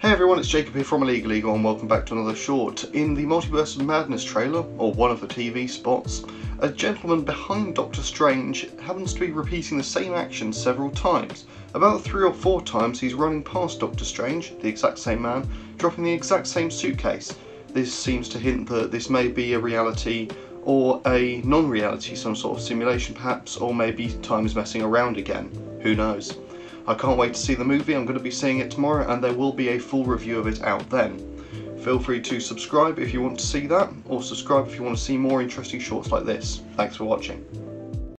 Hey everyone, it's Jacob here from Illegal Eagle and welcome back to another short. In the Multiverse of Madness trailer, or one of the TV spots, a gentleman behind Doctor Strange happens to be repeating the same action several times. About three or four times he's running past Doctor Strange, the exact same man, dropping the exact same suitcase. This seems to hint that this may be a reality or a non-reality, some sort of simulation perhaps, or maybe time is messing around again. Who knows? I can't wait to see the movie, I'm going to be seeing it tomorrow and there will be a full review of it out then. Feel free to subscribe if you want to see that, or subscribe if you want to see more interesting shorts like this. Thanks for watching.